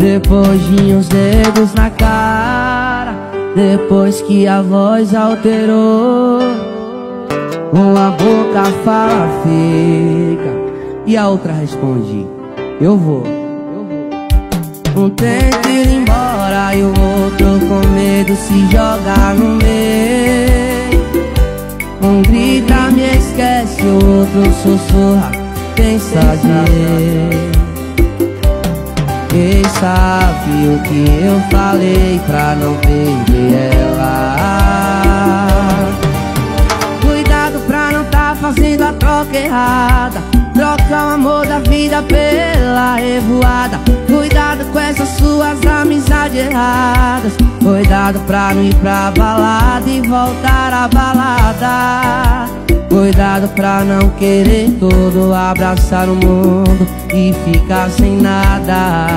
Depois de uns dedos na cara Depois que a voz alterou Uma boca fala fica E a outra responde Eu vou Um tenta ir embora e o outro com medo se joga no meio. Um grita me esquece, o outro sussurra Pensa de quem sabe o que eu falei pra não perder ela? Cuidado pra não tá fazendo a troca errada. Troca o amor da vida pela revoada. Cuidado com essas suas amizades erradas. Cuidado pra não ir pra balada e voltar à balada. Cuidado pra não querer tudo, abraçar o mundo e ficar sem nada